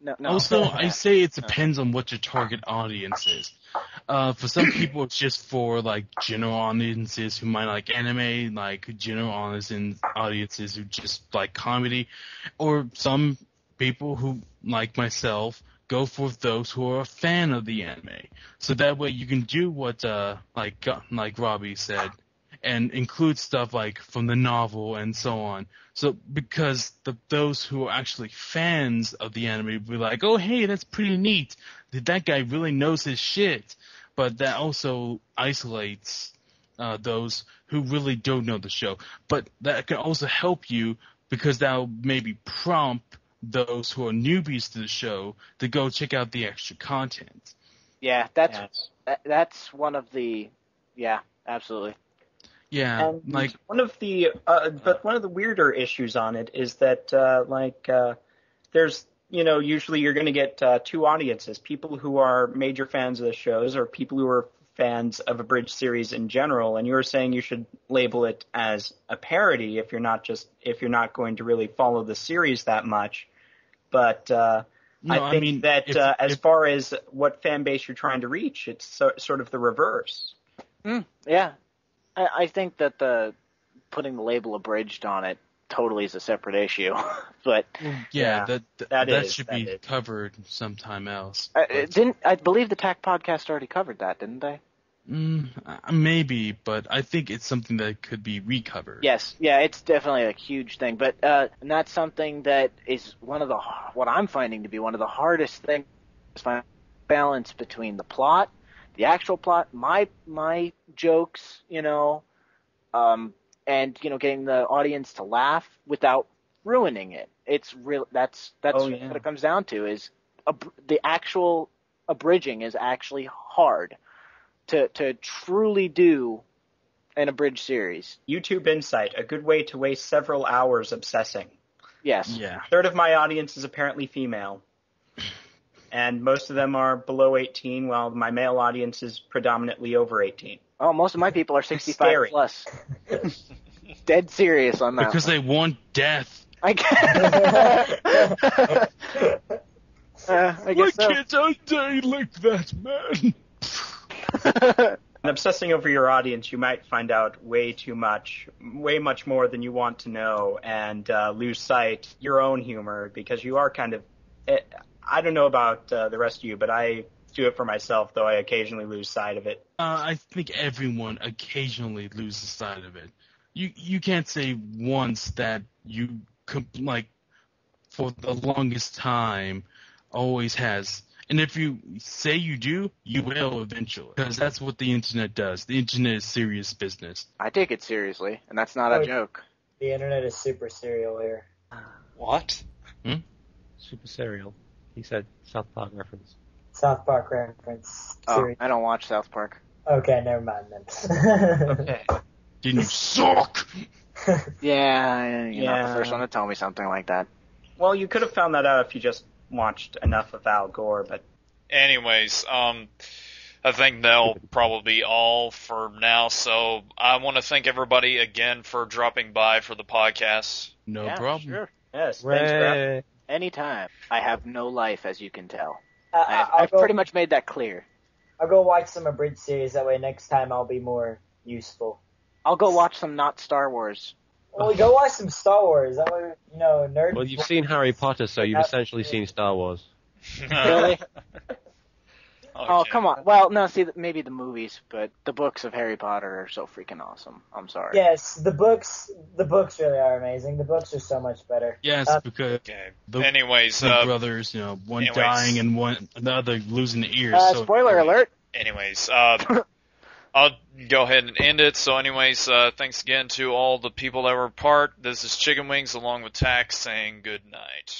No, no. Also, I say it depends on what your target audience is. Uh, for some people, it's just for like general audiences who might like anime, like general audiences, audiences who just like comedy, or some people who, like myself, go for those who are a fan of the anime. So that way you can do what, uh, like uh, like Robbie said, and include stuff like from the novel and so on. So because the those who are actually fans of the anime will be like, oh hey, that's pretty neat. That guy really knows his shit. But that also isolates uh, those who really don't know the show. But that can also help you because that'll maybe prompt those who are newbies to the show to go check out the extra content. Yeah, that's Yeah. that, that's one of the. Yeah, absolutely. Yeah, And like one of the uh, but one of the weirder issues on it is that uh, like uh, there's you know usually you're going to get uh, two audiences people who are major fans of the shows or people who are fans of abridged series in general. And you're saying you should label it as a parody if you're not just if you're not going to really follow the series that much. But uh, no, I think mean, that if- uh, as if- far as what fan base you're trying to reach it's so, sort of the reverse. Yeah, I, I think that the putting the label abridged on it totally is a separate issue, but yeah, yeah, that that, that that is, should that be is. covered sometime else. uh, But- it didn't I believe the TAC podcast already covered that, didn't they? Mm, uh, maybe, but I think it's something that could be recovered. Yes, yeah, it's definitely a huge thing, but uh, and that's something that is one of the what I'm finding to be one of the hardest things find balance between the plot, the actual plot, my my jokes, you know, um, and you know, getting the audience to laugh without ruining it. It's real. That's that's Oh, yeah. what it comes down to. Is ab- the actual abridging is actually hard to to truly do an abridged series. YouTube Insight, a good way to waste several hours obsessing. Yes. Yeah. A third of my audience is apparently female. And most of them are below 18, while my male audience is predominantly over 18. Oh, most of my people are 65 Scary. plus. Dead serious on that. Because one. they want death. I guess. uh, I guess so. can't I die like that, man? And obsessing over your audience, you might find out way too much, way much more than you want to know, and uh, lose sight your own humor because you are kind of. eh, I don't know about uh, the rest of you, but I do it for myself, though I occasionally lose sight of it. Uh, I think everyone occasionally loses sight of it. You you can't say once that you com- like for the longest time always has. And if you say you do, you will eventually, because that's what the internet does. The internet is serious business. I take it seriously, and that's not Oh, a joke. The internet is super serial here. What? Hmm? Super serial. He said South Park reference. South Park reference. Oh, I don't watch South Park. Okay, never mind then. Okay. Didn't you suck? Yeah, you're not the first one to tell me something like that. Well, you could have found that out if you just watched enough of Al Gore, but Anyways, um, I think that'll probably be all for now. So I want to thank everybody again for dropping by for the podcast. No yeah, problem. Sure. yes, thanks for having Ray. Anytime. I have no life, as you can tell. Uh, I, I, I, I'll I've go, pretty much made that clear. I'll go watch some abridged series. That way, next time I'll be more useful. I'll go watch some not Star Wars. Well, go watch some Star Wars. That way, you know, nerd. Well, you've seen Harry Potter, so you've essentially seen Star Wars. Really? Oh, Okay. come on. Well, no, see, maybe the movies, but the books of Harry Potter are so freaking awesome. I'm sorry. Yes, the books. The books really are amazing. The books are so much better. Yes, Uh, because Okay. the, Anyways, the uh, brothers, you know, one anyways. dying and one the other losing the ears. Uh, so- spoiler alert. anyways, uh, I'll go ahead and end it. So, anyways, uh, thanks again to all the people that were part. This is Chicken Wings along with TAC saying good night.